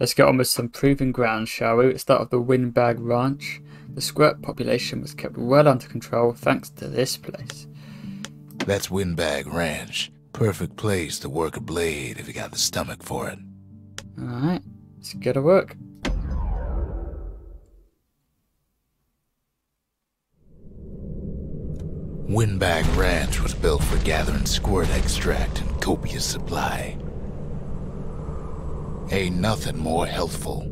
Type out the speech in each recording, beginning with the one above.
Let's get on with some proving ground, shall we? Let's start with the Windbag Ranch. The squirt population was kept well under control thanks to this place. That's Windbag Ranch. Perfect place to work a blade if you got the stomach for it. Alright, let's get to work. Windbag Ranch was built for gathering squirt extract in copious supply. Ain't nothing more healthful.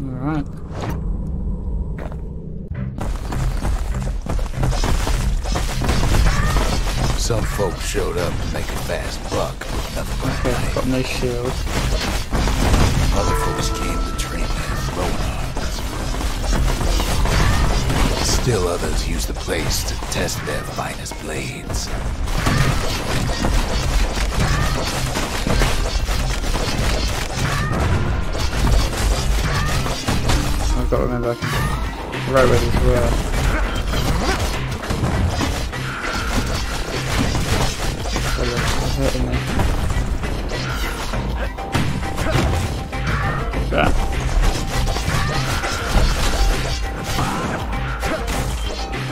Alright. Some folks showed up to make a fast buck with nothing Okay, a got no shield. Other folks came to train their throwing. Still others used the place to test their finest blades. I've got to remember as well. Oh, they're hurting me.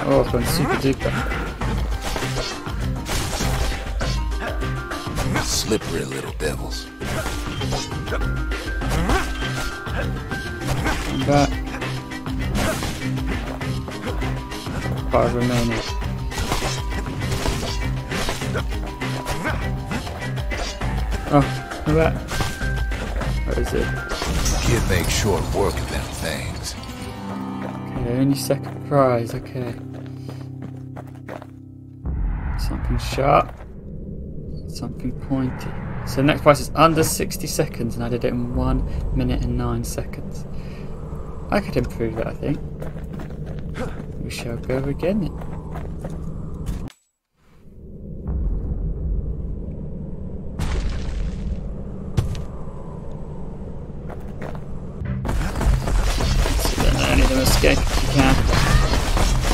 Oh, I've super duper. Slippery little devils. I'm back. Five remaining. Oh, look at that. Where is it? Kid makes short work of them things. Okay, only second prize, okay. Something sharp. Something pointy. So the next prize is under 60 seconds and I did it in 1 minute and 9 seconds. I could improve it, I think. We shall go again then. Of them escape can.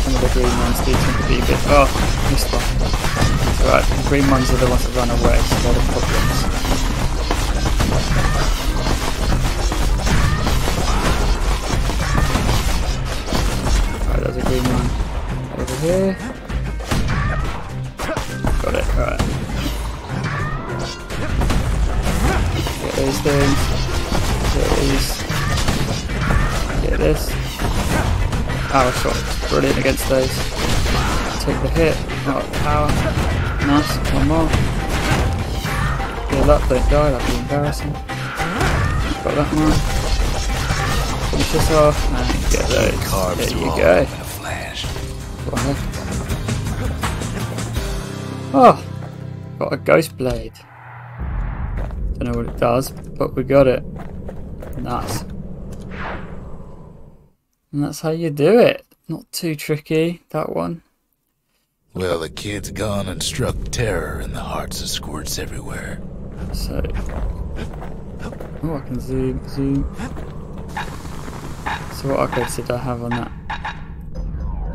Some green ones do tend to be a bit. Oh, missed one. It's alright, the green ones are the ones that run away, so they're the problems. Those. Take the hit. Oh, power. Nice. One more. Heal up, don't die, that'd be embarrassing. Got that one. Finish this off and get those. There you go. of in a flash. Go on. Oh, got a ghost blade. Don't know what it does, but we got it. Nice. And that's how you do it. Not too tricky, that one. Well, the kid's gone and struck terror in the hearts of squirts everywhere. So, oh, I can zoom, zoom. So what upgrades did I have on that?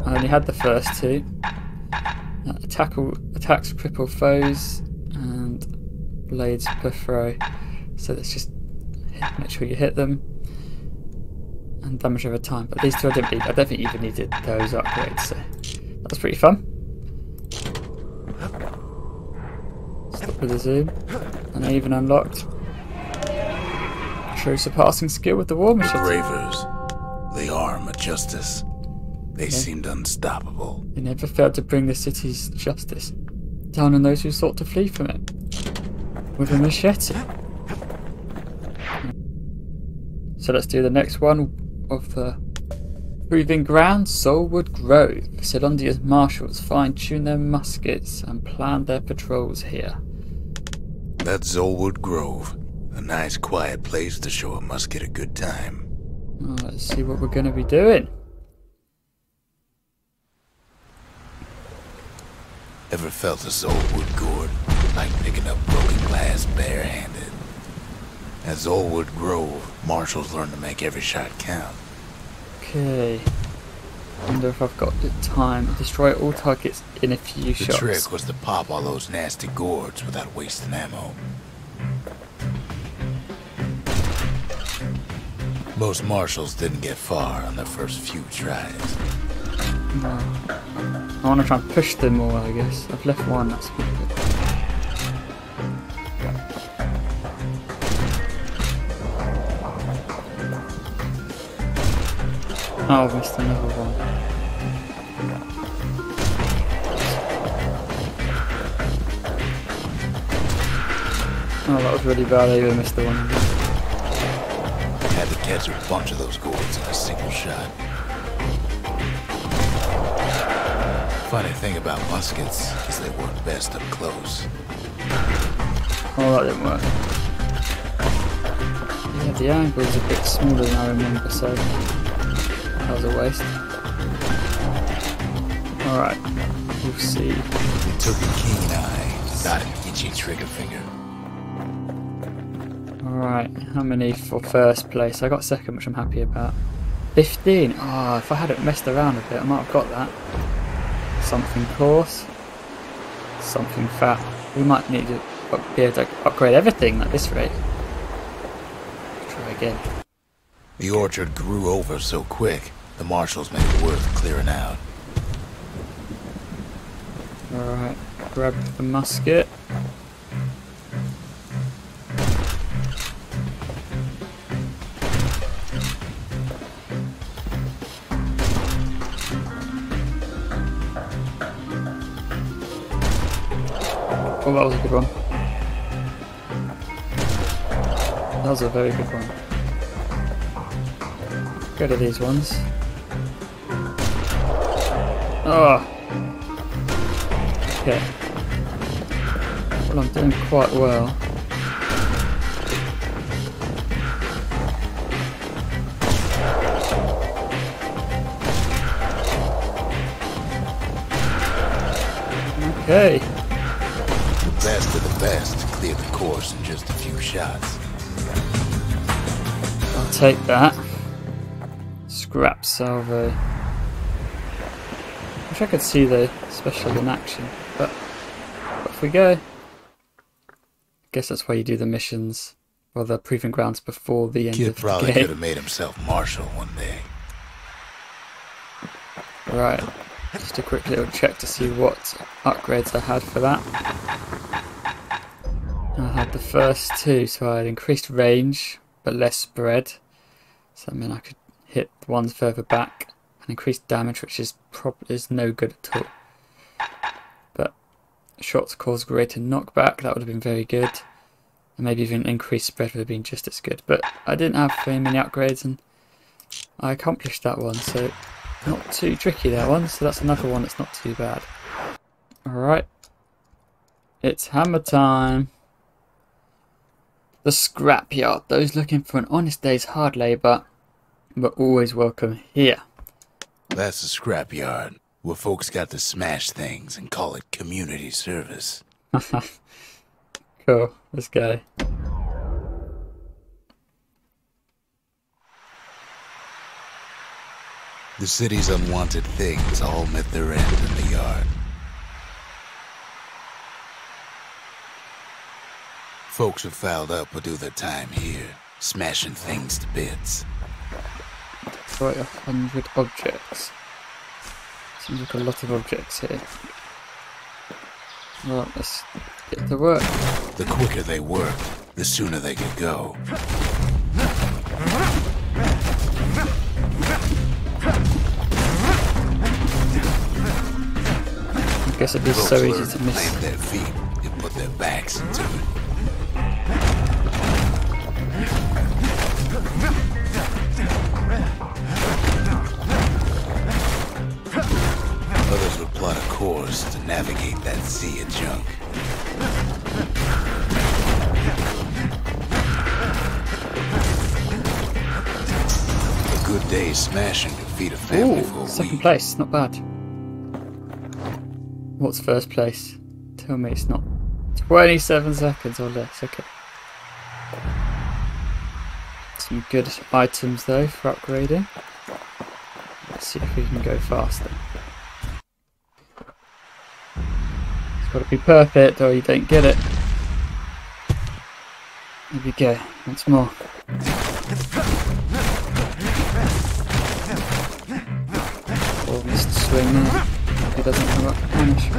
I only had the first two. Uh, tackle, attacks cripple foes and blades per throw. So let's just hit, make sure you hit them and damage over time. But these two I didn't need. I don't think you even needed those upgrades. So that was pretty fun. Stop with the zoom. And I even unlocked true surpassing skill with the war The machine. The arm of justice. They seemed unstoppable. They never failed to bring the city's justice down on those who sought to flee from it with a machete. So let's do the next one of the Proving Ground, Zulwood Grove. Caelondia's marshals fine-tune their muskets and plan their patrols here. That's Zulwood Grove. A nice quiet place to show a musket a good time. Oh, let's see what we're going to be doing. Ever felt a Zulwood gourd? Like picking up broken glass barehanded. At Zulwood Grove, marshals learn to make every shot count. Okay. Wonder if I've got the time. Destroy all targets in a few The shots. The trick was to pop all those nasty gourds without wasting ammo. Most marshals didn't get far on their first few tries. No. I want to try and push them more, I guess. I've left one, that's good. Oh, I've missed another one. Oh, that was really bad. I even missed the one. Had to catch a bunch of those gourds in a single shot. Funny thing about muskets is they work best up close. Oh, that didn't work. Yeah, the angle is a bit smaller than I remember, so that was a waste. Alright, we'll see. It took a keen eye, not an itchy trigger finger. Alright, how many for first place? I got second, which I'm happy about. 15! Oh, ah, if I hadn't messed around a bit, I might have got that. Something coarse. Something fat. We might need to be able to upgrade everything at this rate. Try again. The orchard grew over so quick, the marshals made it worth clearing out. Alright, grab the musket. Oh, that was a good one. That was a very good one. Go to these ones. Oh, Okay. Well, I'm doing quite well. Okay. The best of the best cleared the course in just a few shots. I'll take that. Scrap salvo. Wish I could see the special in action, but off we go. I guess that's why you do the missions or the proving grounds before the end Kid of the probably could have made himself marshal one day. Right, just a quick little check to see what upgrades I had for that. I had the first two, so I had increased range but less spread. So that meant I could hit the ones further back and increase damage, which is prob is no good at all. But shots cause greater knockback, that would have been very good. And maybe even increased spread would have been just as good. But I didn't have very many upgrades and I accomplished that one, so not too tricky that one, so that's another one that's not too bad. Alright. It's hammer time. The scrapyard. Those looking for an honest day's hard labour, but always welcome here. That's the scrapyard, where folks got to smash things and call it community service. Cool, this guy. The city's unwanted things all met their end in the yard. Folks who fouled up will do their time here, smashing things to bits. Destroy a hundred objects. Seems like a lot of objects here. Well, let's get to work. The quicker they work, the sooner they could go. I guess be Folks so easy to miss. plant their feet and put their backs into it. Plot a course to navigate that sea of junk. A good day's smashing could feed a family for Ooh, a second week. place, not bad. What's first place? Tell me it's not 27 seconds or less, okay. Some good items though for upgrading. Let's see if we can go faster. Gotta be perfect or you don't get it. Here we go, once more. Oh, missed swing there. He doesn't have that punish.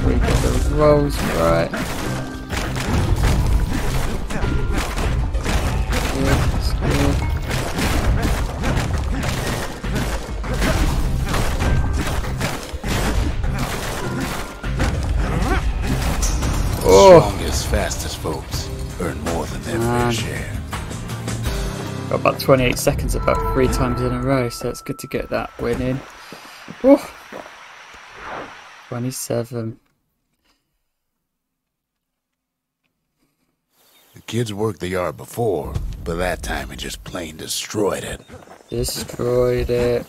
So we get those rolls right. Good, that's good. Oh. Strongest, fastest folks earn more than their Man. fair share. Got about 28 seconds about three times in a row, so it's good to get that win in. Oh. 27. The kids worked the yard before, but that time it just plain destroyed it. Destroyed it.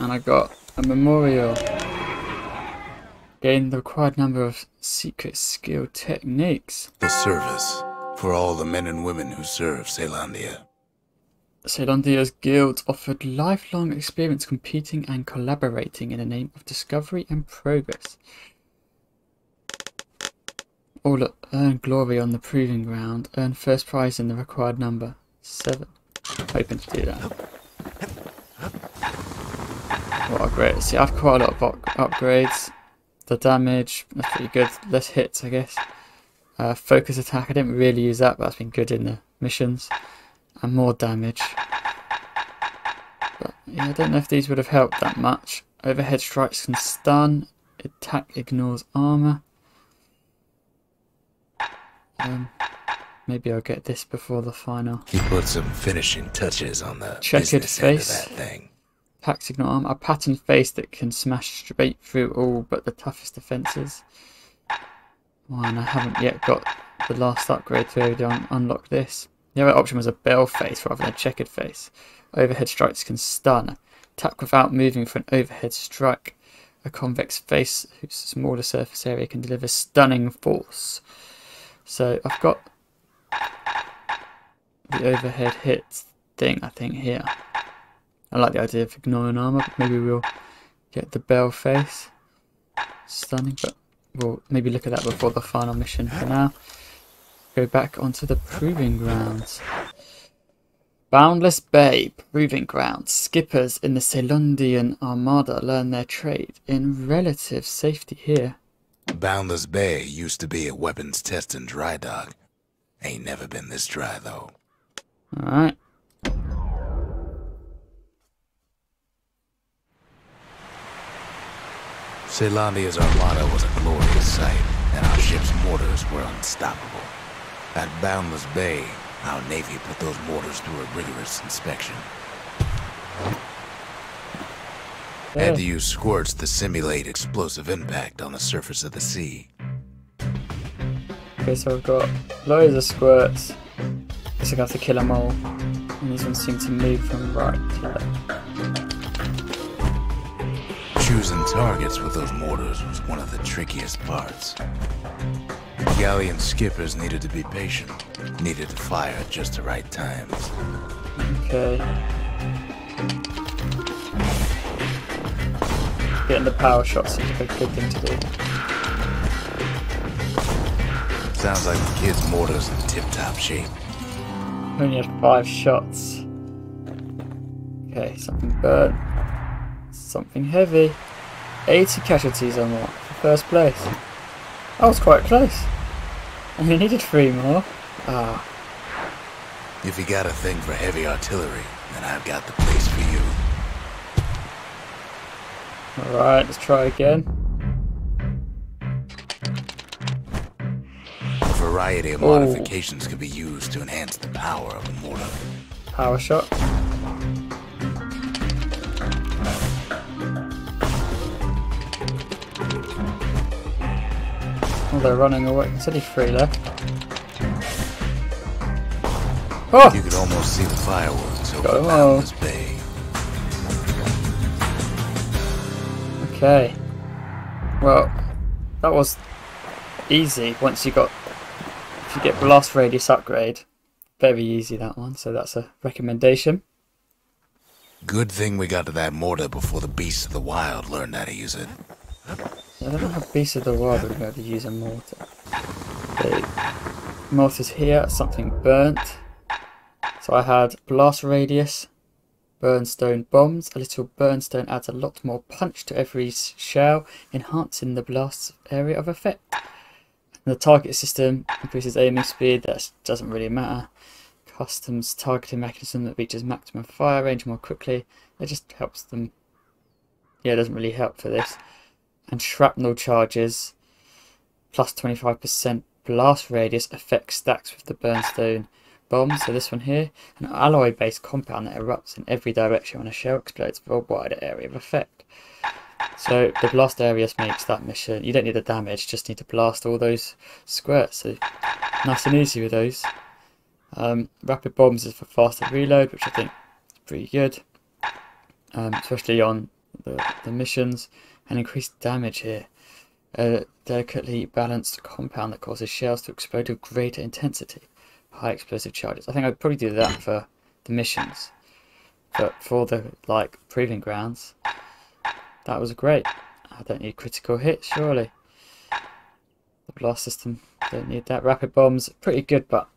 And I got a memorial. Gained the required number of secret skill techniques. The service for all the men and women who serve Caelondia. Caelondia's guilds offered lifelong experience competing and collaborating in the name of discovery and progress. All earn glory on the proving ground, earn first prize in the required number. Seven. Hoping to do that. What a great. See, I've quite a lot of up- upgrades. The damage, that's pretty good. Less hits, I guess. Uh, focus attack, I didn't really use that, but that's been good in the missions and more damage. But yeah, I don't know if these would have helped that much. Overhead strikes can stun. Attack ignores armor. Um, maybe I'll get this before the final. He put some finishing touches on the Checkered business end of face. that thing. Attacks signal arm, a patterned face that can smash straight through all but the toughest defences. Oh, and I haven't yet got the last upgrade to un- unlock this. The other option was a bell face rather than a checkered face. Overhead strikes can stun. Attack without moving for an overhead strike. A convex face whose smaller surface area can deliver stunning force. So I've got the overhead hit thing, I think, here. I like the idea of ignoring armor, but maybe we'll get the bell face. Stunning, but we'll maybe look at that before the final mission for now. Go back onto the proving grounds. Boundless Bay Proving Grounds. Skippers in the Caelondian Armada learn their trade in relative safety here. Boundless Bay used to be a weapons test and dry dock. Ain't never been this dry though. Alright. Caelondia's armada was a glorious sight, and our ship's mortars were unstoppable. At Boundless Bay, our Navy put those mortars through a rigorous inspection. Had to use squirts to simulate explosive impact on the surface of the sea. Okay, so I've got loads of squirts. Guess I have to kill them all. And these ones seem to move from right to left. Choosing targets with those mortars was one of the trickiest parts. Galleon skippers needed to be patient, needed to fire at just the right times. Okay. Getting the power shots seems like a good thing to do. Sounds like the kid's mortar's in tip-top shape. Only had five shots. Okay, something burnt. Something heavy. 80 casualties or more for first place. That was quite close. And we needed three more. Ah, If you got a thing for heavy artillery, then I've got the place for you. alright, let's try again. A variety of Oh. modifications could be used to enhance the power of a mortar. Power shot. They're running away. There's only three left. Oh! You could almost see the fireworks over oh. all. Boundless Bay. Okay. Well, that was easy once you got. If you get blast radius upgrade, very easy that one. So that's a recommendation. Good thing we got to that mortar before the beasts of the wild learned how to use it. I don't know how Beast of the Wild would be able to use a mortar. Okay. Mortar's here, something burnt. So I had blast radius, burnstone bombs. A little burnstone adds a lot more punch to every shell, enhancing the blast area of effect. And the target system increases aiming speed, that doesn't really matter. Customs targeting mechanism that reaches maximum fire range more quickly. It just helps them. Yeah, it doesn't really help for this. And shrapnel charges, plus 25% blast radius effect stacks with the burnstone bomb. So this one here, an alloy-based compound that erupts in every direction when a shell explodes for a wider area of effect. So the blast radius makes that mission. You don't need the damage, just need to blast all those squirts. So nice and easy with those. Um, rapid bombs is for faster reload, which I think is pretty good, um, especially on the, the missions. And increased damage here. A delicately balanced compound that causes shells to explode with greater intensity high explosive charges. I think I'd probably do that for the missions. But for the like proving grounds, that was great. I don't need critical hits, surely. The blast system, don't need that. Rapid bombs, pretty good, but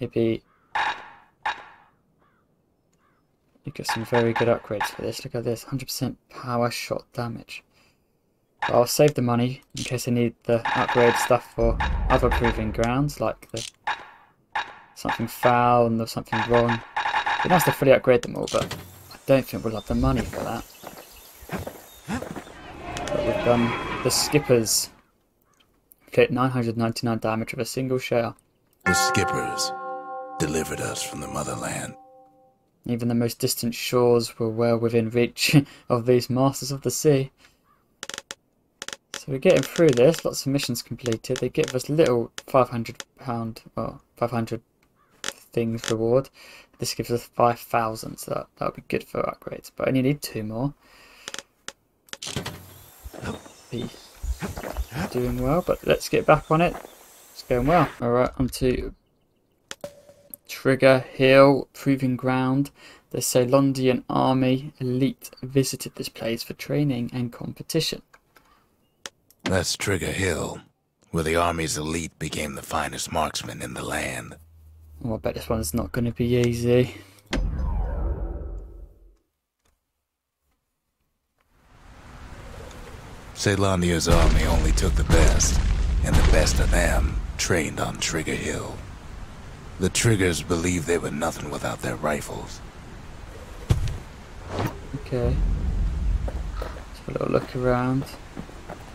maybe you get some very good upgrades for this. Look at this, 100% power shot damage. I'll save the money in case I need the upgrade stuff for other proving grounds, like the something foul and there's something wrong. It'd be nice to fully upgrade them all, but I don't think we'll have the money for that. But we've done the skippers. Hit 999 damage with a single shell. The skippers delivered us from the motherland. Even the most distant shores were well within reach of these masters of the sea. So we're getting through this, lots of missions completed. They give us little £500, well, 500 things reward. This gives us 5,000, so that, that would be good for upgrades. But I only need two more. Be doing well, but let's get back on it. It's going well. Alright, on to Trigger Hill Proving Ground. The Caelondian Army elite visited this place for training and competition. That's Trigger Hill, where the Army's elite became the finest marksmen in the land. Oh, I bet this one's not going to be easy. Caelondia's army only took the best, and the best of them trained on Trigger Hill. The Triggers believed they were nothing without their rifles. Okay. Let's have a little look around.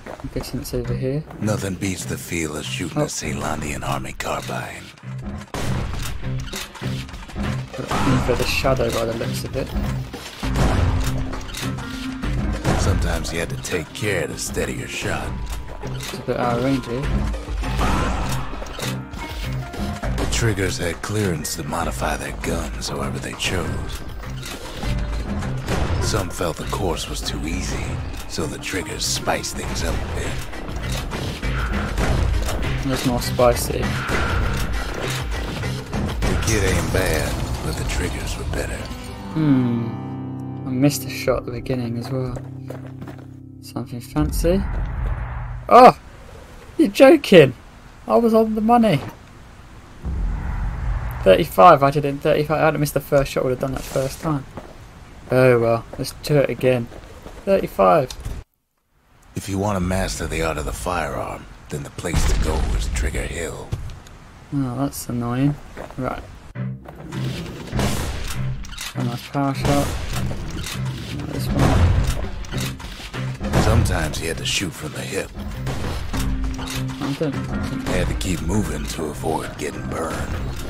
I'm guessing it's over here. Nothing beats the feel of shooting Oh. a Caelondian army carbine. For the shadow by the looks of it. Sometimes you had to take care to steady your shot. It's a bit out of range here. Triggers had clearance to modify their guns however they chose. Some felt the course was too easy, so the Triggers spiced things up a bit. There's more spicy. The kid ain't bad, but the Triggers were better. Hmm. I missed a shot at the beginning as well. Something fancy. Oh! You're joking! I was on the money. 35, I did it in 35. I'd have missed the first shot, would have done that first time. Oh well, let's do it again. 35. If you want to master the art of the firearm, then the place to go is Trigger Hill. Oh, that's annoying. Right. A nice power shot. This one. Sometimes he had to shoot from the hip. I I Had to keep moving to avoid getting burned.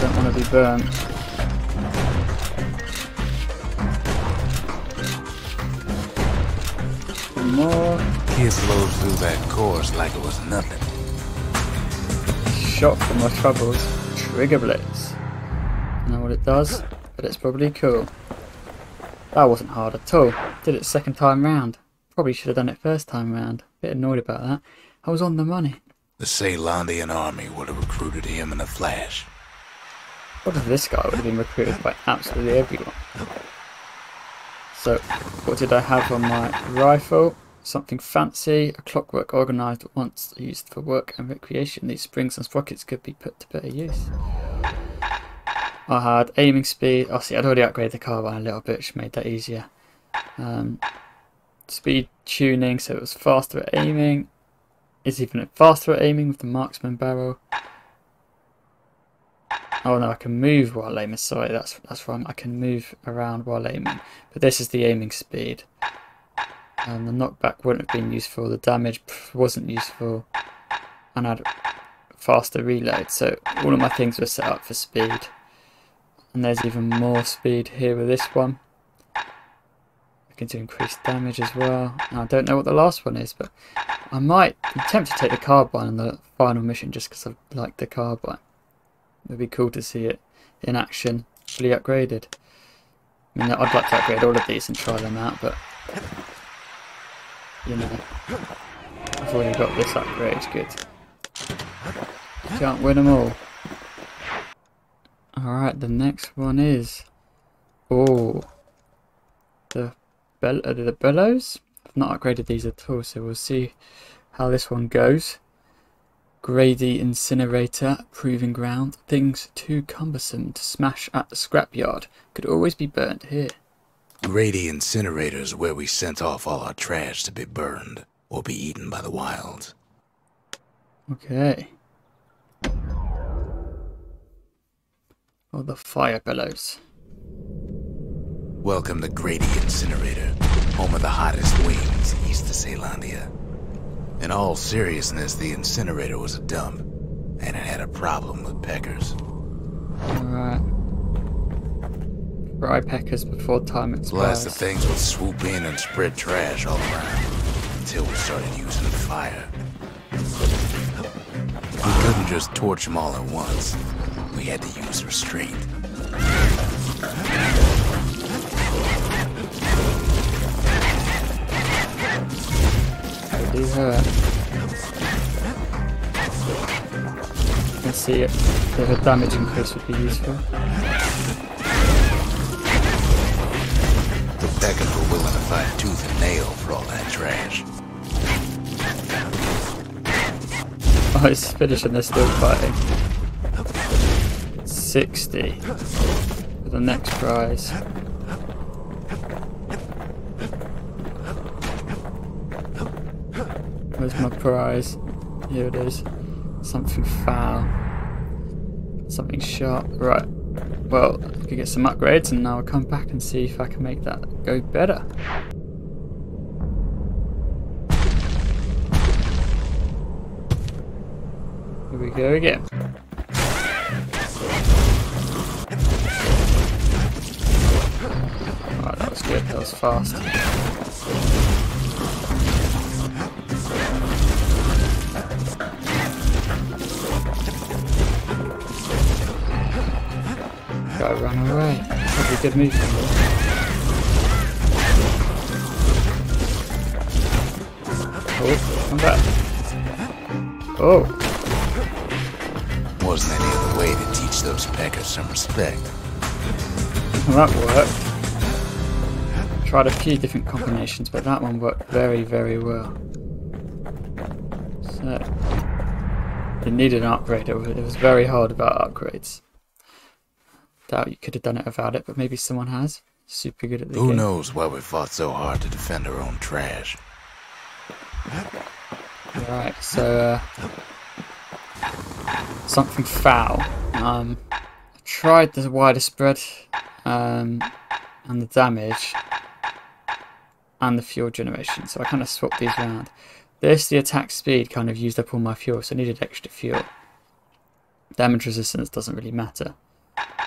Don't want to be burnt. One more. Kids load through that course like it was nothing. Shot for my troubles. Trigger Blitz. I know what it does, but it's probably cool. That wasn't hard at all. Did it second time round. Probably should have done it first time round. Bit annoyed about that. I was on the money. The Caelondian army would have recruited him in a flash. What if this guy would have been recruited by absolutely everyone? So, what did I have on my rifle? something fancy, a clockwork organised once used for work and recreation. These springs and sprockets could be put to better use. I had aiming speed. Oh, see, I'd already upgraded the carbine a little bit, which made that easier. Um, speed tuning, so it was faster at aiming. Is even faster at aiming with the marksman barrel. Oh no, I can move while aiming. Sorry, that's that's wrong. I can move around while aiming, but this is the aiming speed. And the knockback wouldn't have been useful. The damage wasn't useful, and I had faster reload. So all of my things were set up for speed. And there's even more speed here with this one. To increase damage as well. I don't know what the last one is, but I might attempt to take the carbine on the final mission just because I like the carbine. It'd be cool to see it in action, fully upgraded. I mean, I'd like to upgrade all of these and try them out, but you know, I've already got this upgrade. It's good. Can't win them all. Alright, the next one is... Oh. The, bell uh, the bellows? I've not upgraded these at all, so we'll see how this one goes. Grady Incinerator, Proving Ground. Things too cumbersome to smash at the scrapyard could always be burnt here. Grady Incinerator's where we sent off all our trash to be burned or be eaten by the wild. Okay. Oh, the fire bellows. Welcome to Grady Incinerator, home of the hottest wings east of Caelondia. In all seriousness, the incinerator was a dump, and it had a problem with peckers. Alright. Fry peckers before time expires. Plus, the things would swoop in and spread trash all around, until we started using fire. We couldn't just torch them all at once. We had to use restraint. Do hurt. Let's see if the damage increase would be useful. The Peckers were willing to fight tooth and nail for all that trash. Oh, it's finished and they're still fighting. 60 for the next prize. Where's my prize? Here it is. Something foul. Something sharp. Right. Well, I could get some upgrades and now I'll come back and see if I can make that go better. Here we go again. Right, that was good, that was fast. Gotta run away. Probably good move me. Oh, come back. Oh, Wasn't any other way to teach those Peckers some respect. well, that worked. Tried a few different combinations, but that one worked very, very well. So, it needed an upgrade. It was very hard about upgrades. Doubt you could have done it without it, but maybe someone has. Super good at the Who game. knows why we fought so hard to defend our own trash? Right, so uh, something foul. Um, I tried the wider spread um, and the damage and the fuel generation, so I kind of swapped these around. This, the attack speed, kind of used up all my fuel, so I needed extra fuel. Damage resistance doesn't really matter,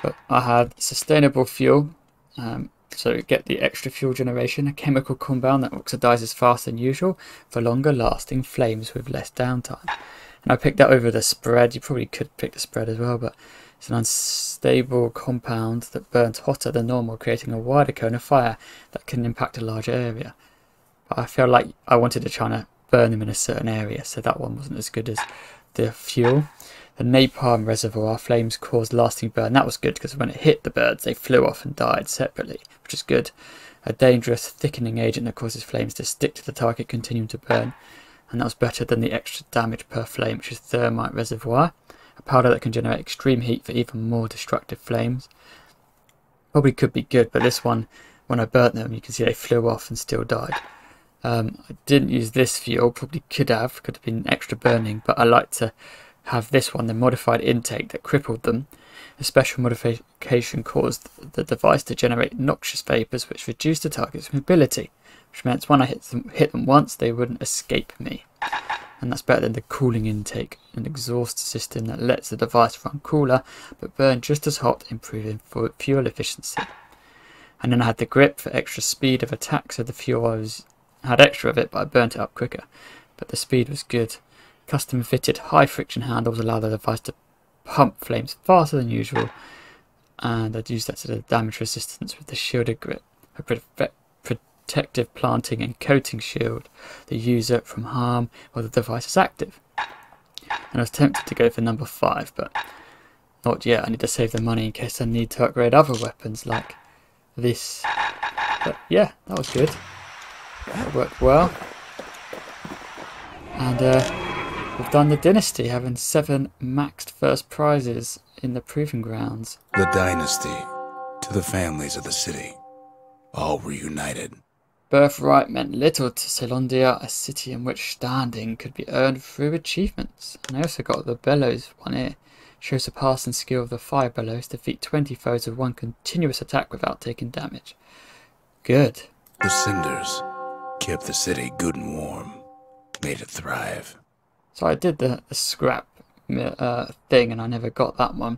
but I had sustainable fuel. Um, so get the extra fuel generation, a chemical compound that oxidizes faster than usual for longer lasting flames with less downtime. And I picked that over the spread. You probably could pick the spread as well, but it's an unstable compound that burns hotter than normal, creating a wider cone of fire that can impact a larger area. But I feel like I wanted to try to burn them in a certain area, so that one wasn't as good as the fuel. The napalm reservoir flames caused lasting burn. That was good because when it hit the birds, they flew off and died separately, which is good. a dangerous thickening agent that causes flames to stick to the target continuing to burn, and that was better than the extra damage per flame, which is Thermite Reservoir, a powder that can generate extreme heat for even more destructive flames. Probably could be good, but this one, when I burnt them, you can see they flew off and still died. Um, I didn't use this fuel, probably could have, could have been extra burning, but I like to have this one, the modified intake that crippled them. A special modification caused the device to generate noxious vapours which reduced the target's mobility, which meant when I hit them, hit them once they wouldn't escape me. And that's better than the cooling intake, an exhaust system that lets the device run cooler but burn just as hot, improving fuel efficiency. And then I had the grip for extra speed of attack, so the fuel I was, had extra of it, but I burnt it up quicker. But the speed was good. Custom fitted high friction handles allow the device to pump flames faster than usual and I'd use that sort of damage resistance with the shielded grip. A protective planting and coating shield the user from harm while the device is active. And I was tempted to go for number 5 but not yet, I need to save the money in case I need to upgrade other weapons like this. But yeah, that was good. That worked well. And uh, We've done the Dynasty, having seven maxed first prizes in the Proving Grounds. The Dynasty, to the families of the city, all reunited. Birthright meant little to Caelondia, a city in which standing could be earned through achievements. And I also got the Bellows one here. Shows the passing skill of the Fire Bellows, defeat 20 foes with one continuous attack without taking damage. Good. The Cinders kept the city good and warm, made it thrive. So I did the, scrap uh, thing and I never got that one.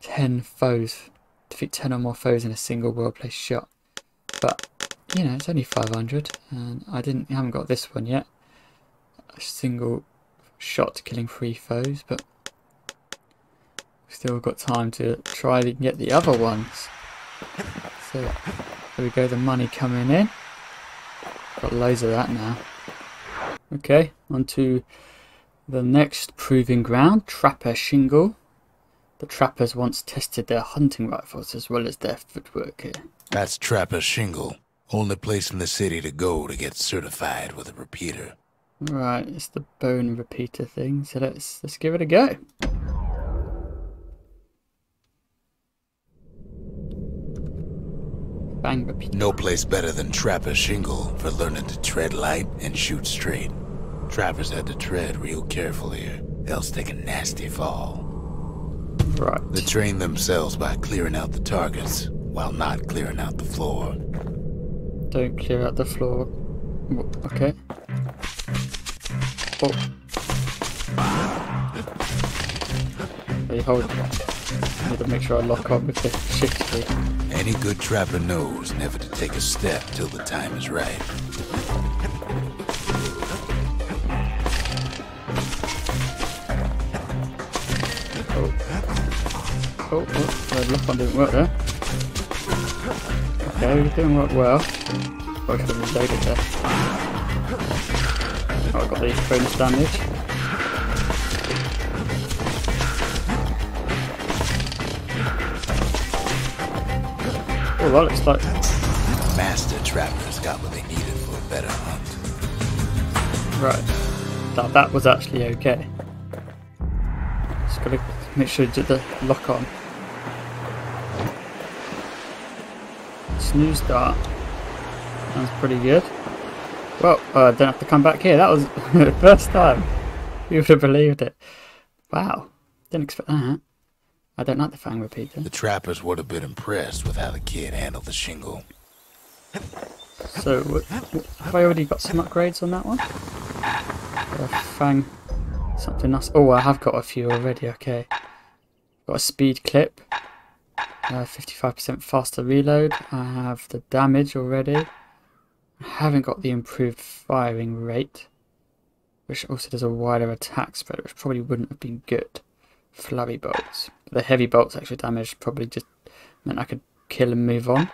10 foes. Defeat 10 or more foes in a single well placed shot. But, you know, it's only 500 and I didn't I haven't got this one yet. A single shot killing three foes, but still got time to try and get the other ones. So there we go, the money coming in. Got loads of that now. Okay, on to the next proving ground, Trapper Shingle. The trappers once tested their hunting rifles as well as their footwork here. That's Trapper Shingle. Only place in the city to go to get certified with a repeater. Right, it's the bone repeater thing, so let's let's give it a go. Bang. No place better than Trapper Shingle for learning to tread light and shoot straight. Trappers had to tread real careful here, else take a nasty fall. Right. They train themselves by clearing out the targets, while not clearing out the floor. Don't clear out the floor. Okay. Oh. Hey, hold. I need to make sure I lock on with the shift key. Any good trapper knows never to take a step till the time is right. Oh, oh, the lock on didn't work there. Okay, we're doing work well. I should have reloaded there. Oh, I got the bonus damage. Oh, that looks like... Master trappers got what they needed for a better hunt. Right. That, that was actually okay. Just gotta make sure you do the lock on. Snooze dart. Sounds pretty good. Well, uh, don't have to come back here. That was the first time. You would have believed it. Wow. Didn't expect that. I don't like the fang repeater. The trappers would have been impressed with how the kid handled the shingle. So, have I already got some upgrades on that one? Fang, something else. Oh, I have got a few already, okay. Got a speed clip, 55% uh, faster reload. I have the damage already. I haven't got the improved firing rate, which also does a wider attack spread, which probably wouldn't have been good. Flurry bolts. The heavy bolts extra damage probably just meant I could kill and move on.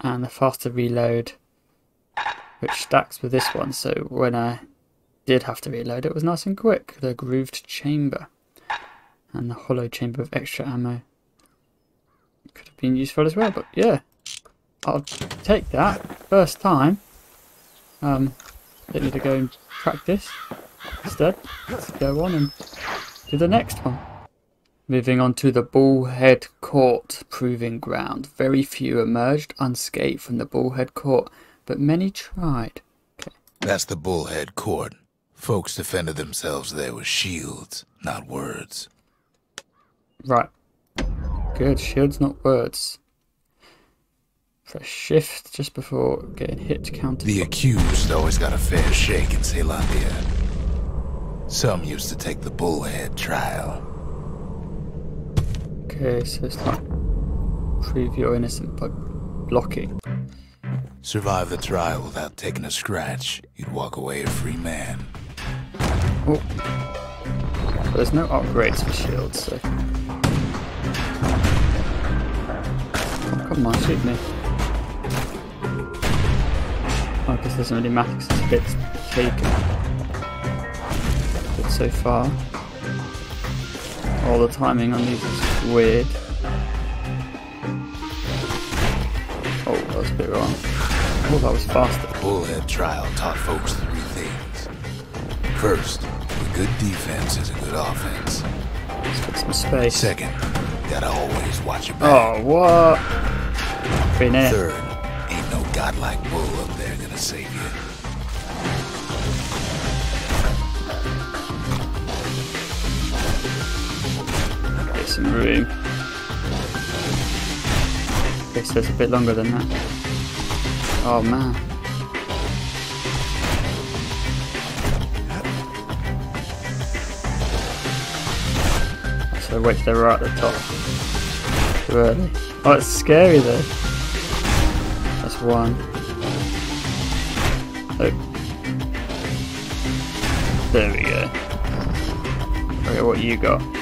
And the faster reload, which stacks with this one, so when I did have to reload, it was nice and quick. The grooved chamber and the hollow chamber of extra ammo could have been useful as well, but yeah. I'll take that. First time. Um, don't need to go and practice. Instead, let's go on and do the next one. Moving on to the Bullhead Court Proving Ground. Very few emerged unscathed from the Bullhead Court, but many tried. Okay. That's the Bullhead Court. Folks defended themselves there with shields, not words. Right. Good. Shields, not words. Press shift just before getting hit to counter. The accused always got a fair shake in Caelondia. Some used to take the Bullhead trial. Okay, so it's like prove you're innocent by blocking. Survive the trial without taking a scratch, you'd walk away a free man. Oh. There's no upgrades for shields, so. Oh, come on, shoot me. Oh, I guess there's only matter 'cause it's a bit taken. But so far. All the timing on these is weird. Oh, that was a bit wrong. Oh, that was faster. Bullhead trial taught folks three things. First, a good defense is a good offense. Let's get some space. Second, gotta always watch your back. Oh, what? Been. Third, ain't no godlike bull up there gonna save you. Some room. So it's a bit longer than that. Oh man. So wait till they're right at the top. Too early. Oh, it's scary though. That's one. Oh. There we go. Okay, what you got?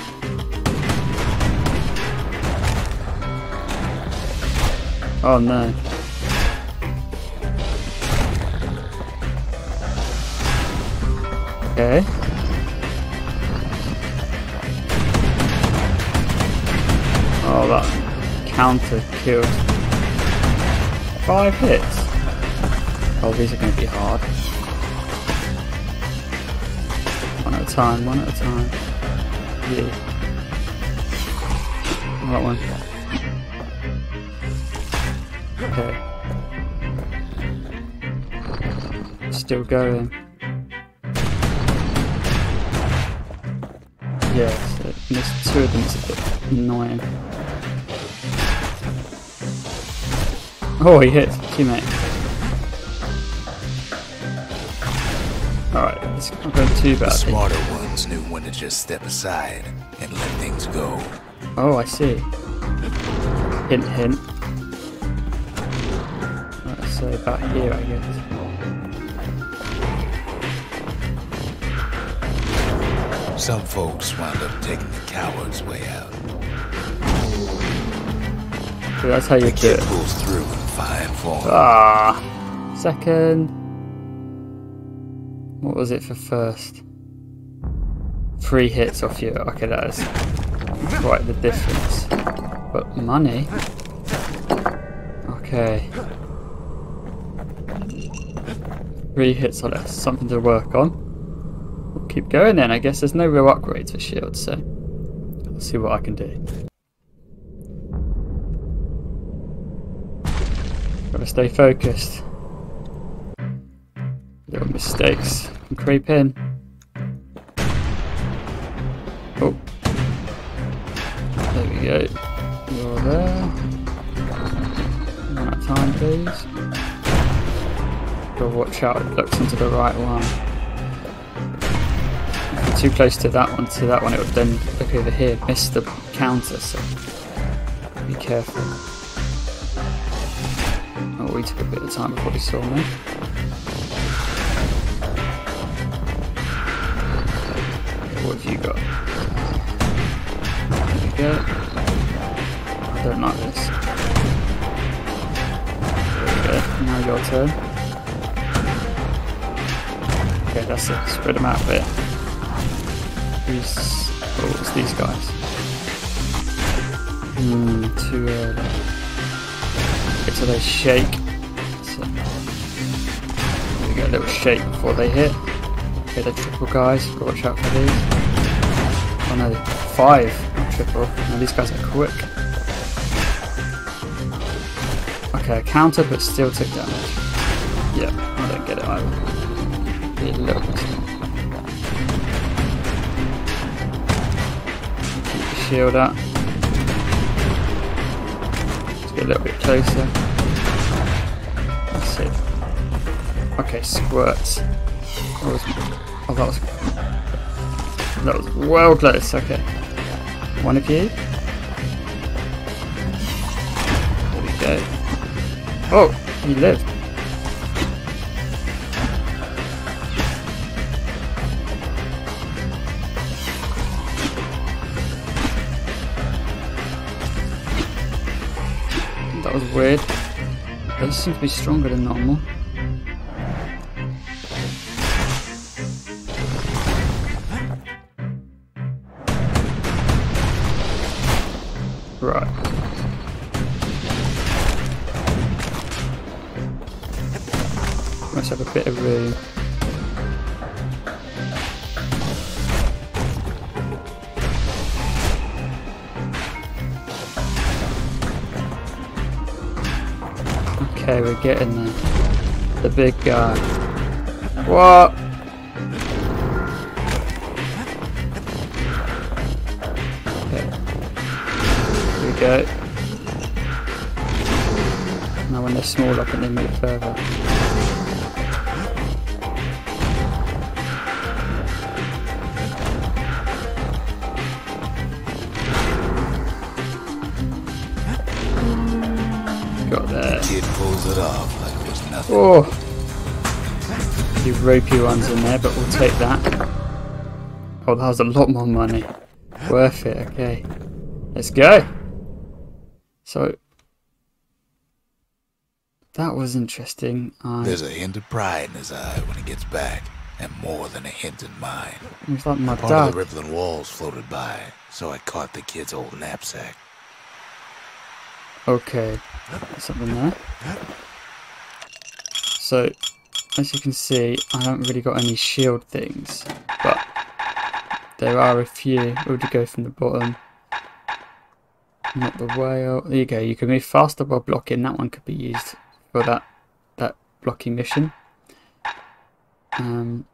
Oh no. Okay. Oh, that counter killed. Five hits. Oh, these are going to be hard. One at a time, one at a time. Yeah. That one. Still going. Yeah, so missed two of them is a bit annoying. Oh, he hit teammate. Alright, it's not going too The bad. smarter ones knew when to just step aside and let things go. Oh, I see. Hint, hint. Right, so about here, I guess. Some folks wind up taking the coward's way out. So that's how you The do it. pulls through in fine form. Ah, second. What was it for first? Three hits off you. Okay, that is quite the difference. But money. Okay. Three hits on it. Something to work on. Keep going then. I guess there's no real upgrades for shields, so I'll see what I can do. Gotta stay focused. Little mistakes creep in. Oh. There we go. You're there. One at a time, please. Gotta watch out, it looks into the right one. Too close to that one, to that one, it would then look over here, miss the counter, so be careful. Oh, we took a bit of time before he saw me. What have you got? There we go. I don't like this. There. Now your turn. Okay, that's it. Spread them out a bit. Who's... Oh, it's these guys. Hmm, too early. it so they shake. So, we get a little shake before they hit. Okay, the triple guys, gotta watch out for these. Oh no, five, triple. Now these guys are quick. Okay, counter but still took damage. Yeah, I don't get it either. Be a little bit shield up. Let's get a little bit closer. That's it. Okay, squirts. That was, oh, that was that was well close. Okay, one of you. There we go. Oh, he lived. Weird. They seem to be stronger than normal. Okay, we're getting there. The big guy. What? Okay. Here we go. Now when they're small, I they move further. It was. Oh! Few ropey ones in there, but we'll take that. Oh, that was a lot more money. Worth it, okay. Let's go! So... That was interesting. I There's a hint of pride in his eye when he gets back, and more than a hint in mine. it was like my Part dad. of the Rippling walls floated by, so I caught the kid's old knapsack. Okay, something there. So, as you can see, I haven't really got any shield things, but there are a few. We'll just go from the bottom. Not the whale. There you go. You can move faster while blocking. That one could be used for that that blocking mission. Um,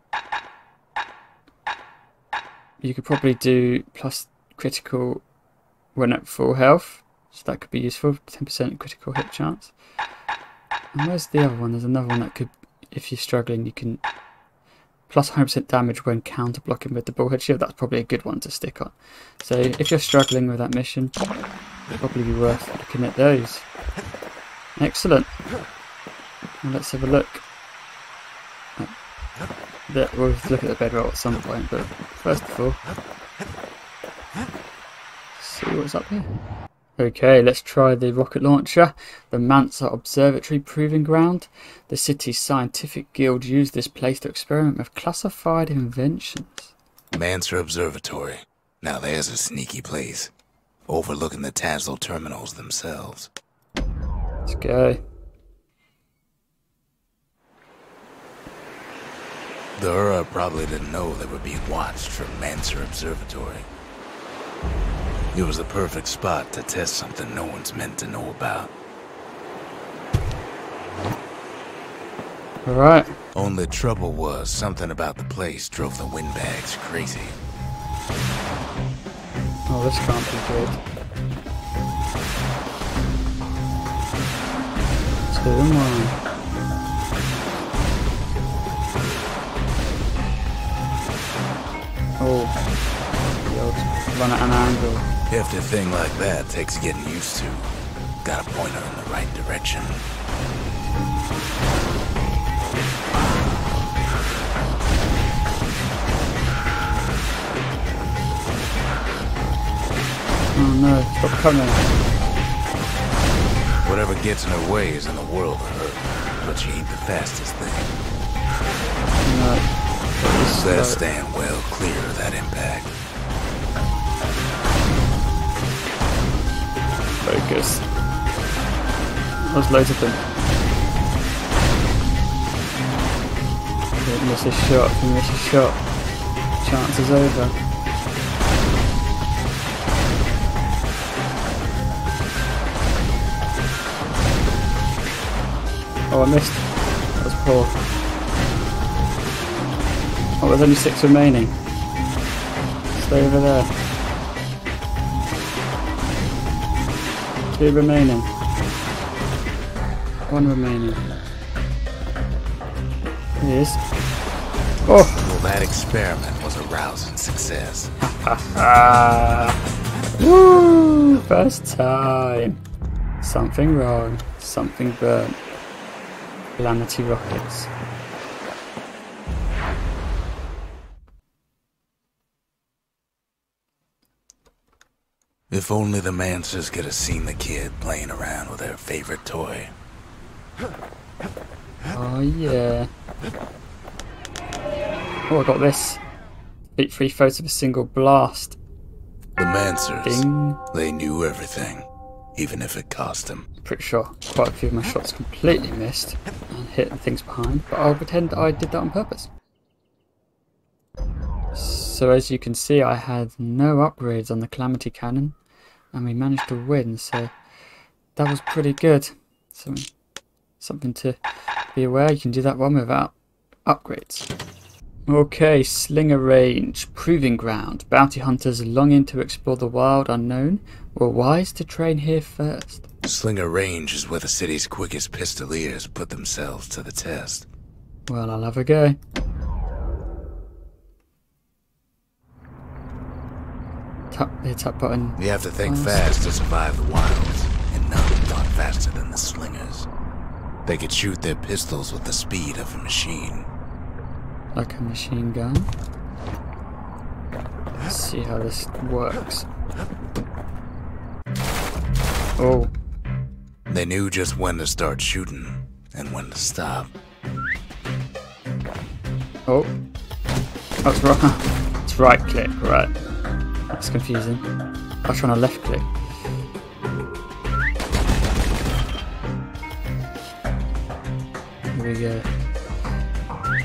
you could probably do plus critical when at full health. So that could be useful. 10% critical hit chance. And where's the other one? There's another one that could, if you're struggling, you can plus 100% damage when counter blocking with the bullhead shield. That's probably a good one to stick on. So if you're struggling with that mission, probably be worth looking at those. Excellent. Well, let's have a look. We'll look at the bedroll at some point, but first of all, see what's up here. Okay, let's try the rocket launcher. The Mancer Observatory Proving Ground. The city's scientific guild used this place to experiment with classified inventions. Mancer Observatory. Now there's a sneaky place. Overlooking the Tazal terminals themselves. Let's go. The Ura probably didn't know they were being watched from Mancer Observatory. It was the perfect spot to test something no one's meant to know about. Alright, Only trouble was something about the place drove the windbags crazy. oh this can't be good. Two and. Oh, old run at an angle. Hefty thing like that takes getting used to. Gotta point her in the right direction. Oh no, stop coming. Whatever gets in her way is in the world of her, but she ain't the fastest thing. No. Is stand well clear of that impact. There's loads of them. Don't miss a shot. If you miss a shot, chance is over. Oh, I missed. That was poor. Oh, there's only six remaining. Stay over there. Two remaining. One remaining. Yes. Oh! Well, that experiment was a rousing success. Woo! First time. Something wrong. Something burnt. Calamity rockets. If only the Mancers could have seen the kid playing around with their favorite toy. Oh yeah. Oh, I got this. Beat free photo of a single blast. The Mancers, Ding. they knew everything, even if it cost them. Pretty sure quite a few of my shots completely missed and hit things behind, but I'll pretend I did that on purpose. So as you can see, I had no upgrades on the Calamity Cannon, and we managed to win, so that was pretty good. So, something to be aware, you can do that one without upgrades. Okay, Slinger Range, Proving Ground. Bounty hunters longing to explore the wild unknown were wise to train here first. Slinger Range is where the city's quickest pistoliers put themselves to the test. Well, I'll have a go. Tap the tap button. You have to think Oh, fast to survive the wilds, and none not faster than the Slingers. They could shoot their pistols with the speed of a machine. like a machine gun. Let's see how this works. Oh, They knew just when to start shooting and when to stop. oh. That's right. It's right click, right. That's confusing. I was trying to left click. Here we go.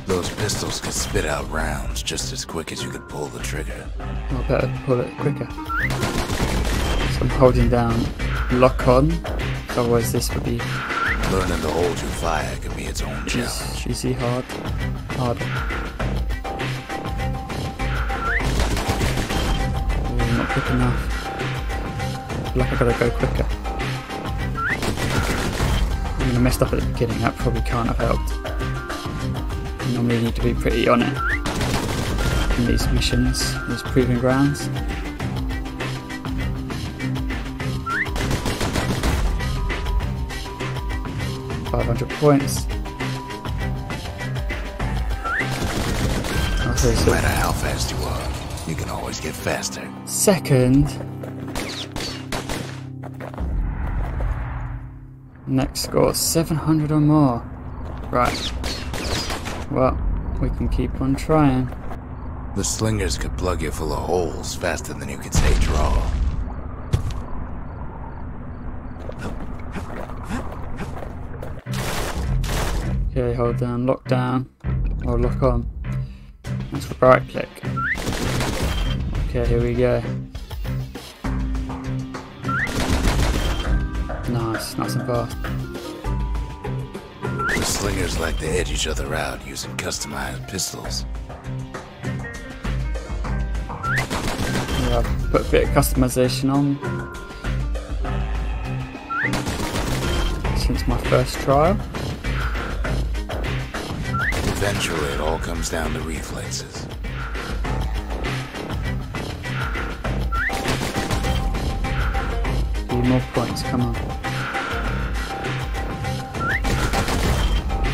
Those pistols could spit out rounds just as quick as you could pull the trigger. I better pull it quicker. So I'm holding down lock on, otherwise this would be Learning to hold your fire can be its own challenge. easy hard, hard. Not quick enough. Like I gotta go quicker. I messed up at the beginning, that probably can't have helped. You normally need to be pretty on it in these missions, these proving grounds. Five hundred points. No matter how fast you are, you can always get faster. second. Next score, 700 or more. Right. Well, we can keep on trying. The slingers could plug you full of holes faster than you could say draw. Okay, hold down, lock down, or lock on. That's right click. Okay, here we go. Nice, nice and fast. The slingers like to edge each other out using customized pistols. Yeah, I've put a bit of customization on since my first trial. Eventually, it all comes down to reflexes. More points, come on.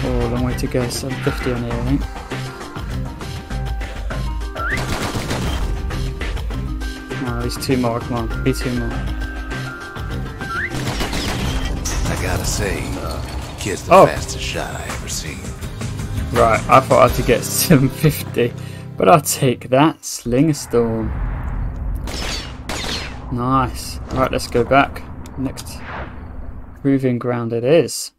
Oh, long way to go, 750 on here, I think. Oh, there's two more, come on, be two more. I gotta say, uh, kid's the Oh. fastest shot I ever seen. Right, I thought I had to get 750, but I'll take that. Slinger Storm. Nice. Right, let's go back. Next Proving ground it is.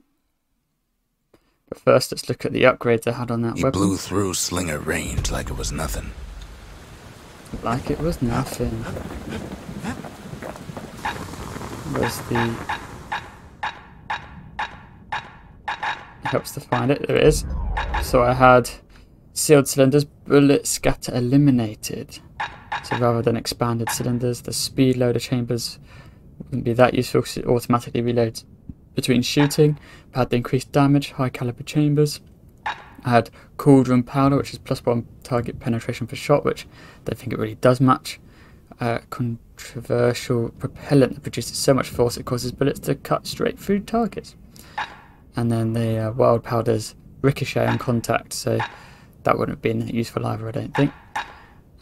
But first, let's look at the upgrades I had on that He weapon. blew through slinger range like it was nothing. Like it was nothing. Where's the... It helps to find it. There it is. So I had sealed cylinders, bullet scatter eliminated. So rather than expanded cylinders, the speed loader chambers wouldn't be that useful because it automatically reloads between shooting. I had the increased damage, high caliber chambers. I had cauldron powder, which is plus one target penetration per shot, which I don't think it really does much. Uh, controversial propellant that produces so much force it causes bullets to cut straight through targets. And then the uh, wild powders ricochet on contact, so that wouldn't have been useful either, I don't think.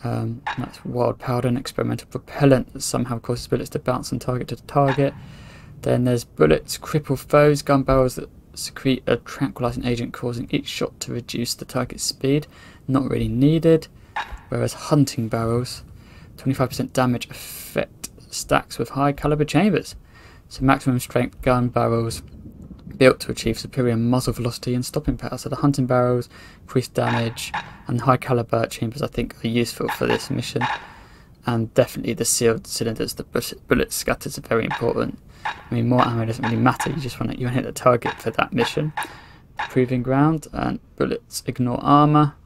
Um, that's wild powder and experimental propellant that somehow causes bullets to bounce on target to target. Then there's bullets, cripple foes, gun barrels that secrete a tranquilizing agent causing each shot to reduce the target's speed. Not really needed. Whereas hunting barrels, 25% damage effect stacks with high caliber chambers. So maximum strength gun barrels built to achieve superior muzzle velocity and stopping power. So the hunting barrels, increased damage, and high caliber chambers I think are useful for this mission. And definitely the sealed cylinders, the bullet scatters are very important. I mean, more ammo doesn't really matter. You just want to you want to hit the target for that mission. Proving ground and bullets ignore armor.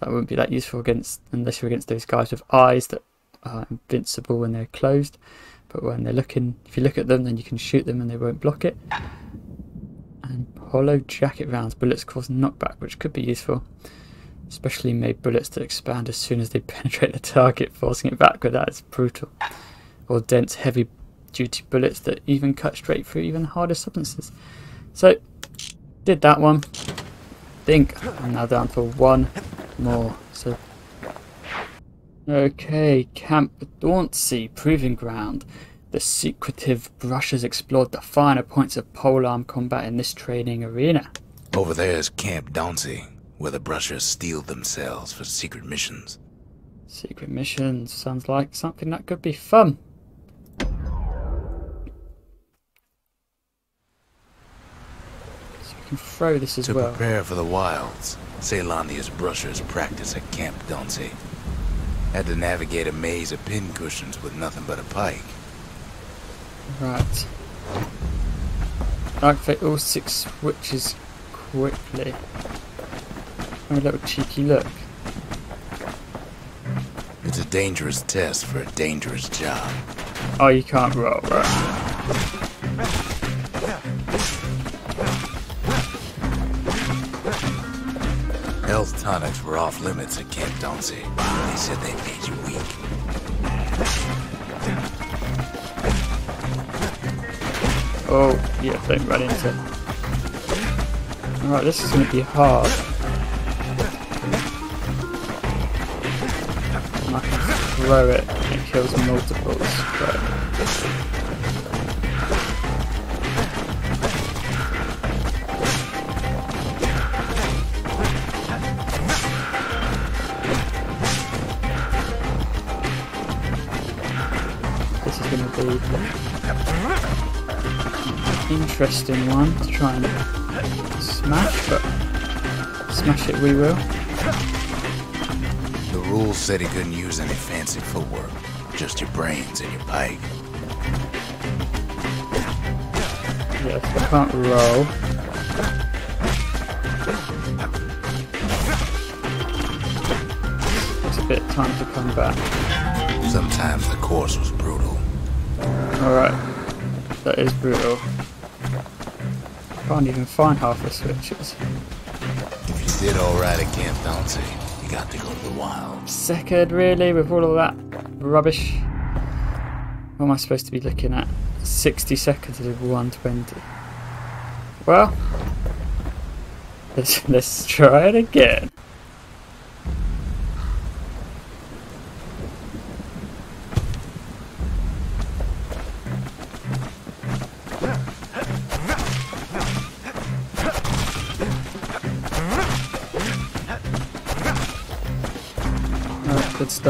That wouldn't be that useful against unless you're against those guys with eyes that are invincible when they're closed. But when they're looking, if you look at them, then you can shoot them and they won't block it. And hollow jacket rounds, bullets cause knockback, which could be useful. Especially made bullets that expand as soon as they penetrate the target, forcing it backward. That is brutal. Or dense, heavy duty bullets that even cut straight through even harder substances. So, did that one. think I'm now down for one more. So, okay, Camp Dauncy, Proving Ground. The secretive brushers explored the finer points of polearm combat in this training arena. Over there's Camp Dauncy, where the brushers steel themselves for secret missions. Secret missions sounds like something that could be fun. So you can throw this as to well. To prepare for the wilds, Caelondia's brushers practice at Camp Dauncy. Had to navigate a maze of pincushions with nothing but a pike. Right. Activate all six switches quickly. a little cheeky look. It's a dangerous test for a dangerous job. Oh, you can't roll, right? Health tonics were off limits at Camp Dauncy. They said they made you Oh, yeah, don't run into it. Alright, this is going to be hard. And I can throw it and it kills multiples. But... interesting one to try and smash, but smash it we will. The rules said he couldn't use any fancy footwork, just your brains and your pike. Yes, I can't roll. It's a bit of time to come back. Sometimes the course was brutal. Alright. That is brutal. Can't even find half the switches. If you did alright at Camp Dauncy, you got to go to the wild. Second, really, with all of that rubbish. What am I supposed to be looking at? 60 seconds of 120. Well, let's, let's try it again.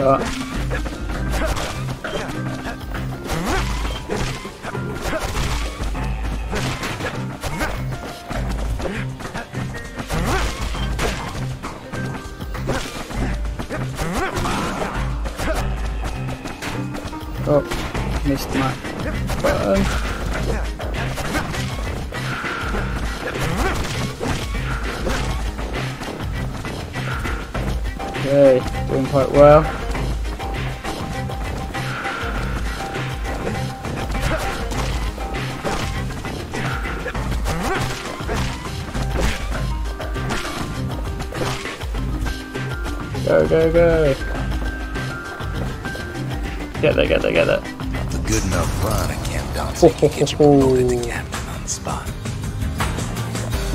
Good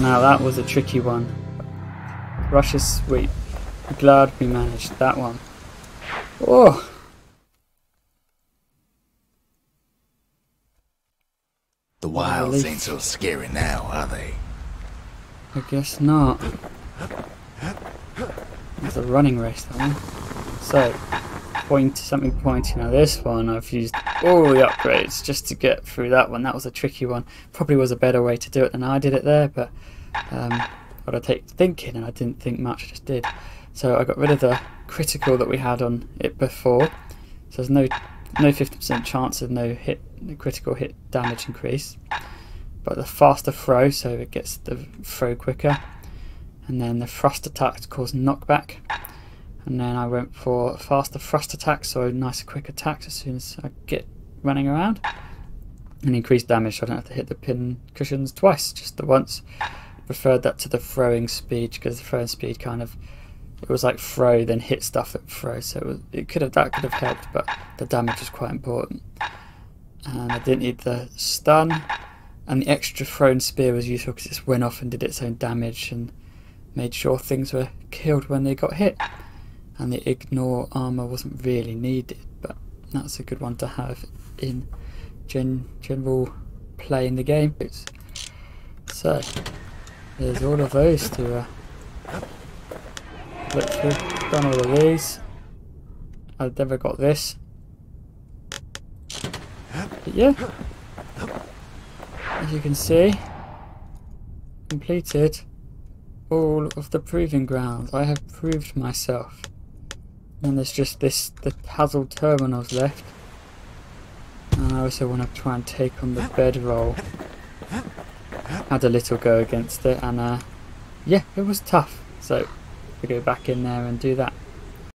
Now that was a tricky one. Russia's sweep. Glad we managed that one. Oh! The wilds relief. ain't so scary now, are they? I guess not. It's a running race, that one. So, point something pointy. Now this one, I've used all the upgrades just to get through that one. That was a tricky one. Probably was a better way to do it than I did it there, but um, what I take thinking, and I didn't think much, I just did. So I got rid of the critical that we had on it before. So there's no no 50% chance of no hit critical hit damage increase. But the faster throw, so it gets the throw quicker. And then the thrust attacks cause knockback. And then I went for faster thrust attacks, so nice quick attacks as soon as I get running around. And increased damage, so I don't have to hit the pin cushions twice, just the once. Preferred that to the throwing speed because the throwing speed kind of it was like throw then hit stuff at throw, so it, was, it could have that could have helped, but the damage was quite important. And I didn't need the stun, and the extra thrown spear was useful because it went off and did its own damage and made sure things were killed when they got hit. And the ignore armor wasn't really needed, but that's a good one to have in gen general play in the game. So there's all of those to uh, look through. Done all of these. I've never got this. But yeah, as you can see, completed all of the proving grounds. I have proved myself. And there's just this, the puzzle terminals left. And I also want to try and take on the bedroll. Had a little go against it and uh, yeah, it was tough. So we go back in there and do that.